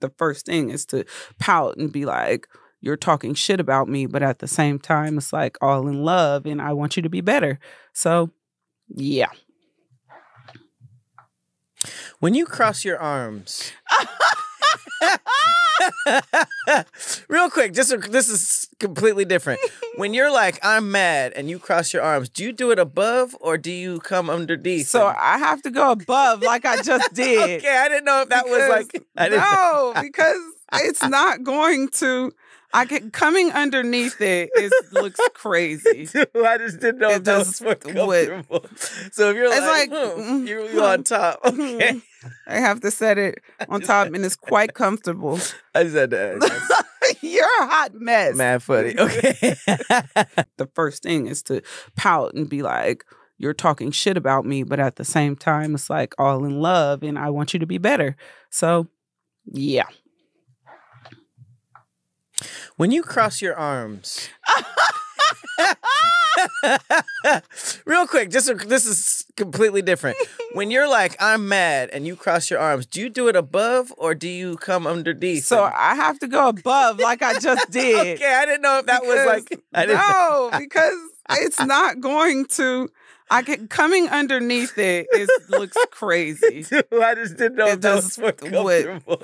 the first thing is to pout and be like, you're talking shit about me, but at the same time, it's like all in love and I want you to be better. So, yeah. When you cross your arms, real quick, just this is completely different. When you're like, I'm mad, and you cross your arms, do you do it above or do you come underneath? So I have to go above, like I just did. okay, I didn't know if that because, was like I didn't no, because it's not going to. I can, coming underneath it is looks crazy. I just didn't know It that just more comfortable. So if you're It's like, like, hmm, mm, you you on top, okay. I have to set it on top, and it's quite comfortable. I just had to ask. You're a hot mess. Mad funny. Okay. The first thing is to pout and be like, you're talking shit about me, but at the same time, it's like all in love and I want you to be better. So, yeah. When you cross your arms, real quick, just this is completely different. When you're like, I'm mad, and you cross your arms, do you do it above or do you come underneath? So I have to go above, like I just did. okay, I didn't know if that was like I didn't. no, because it's not going to. I get coming underneath it. It looks crazy. I just didn't know It if that was more comfortable.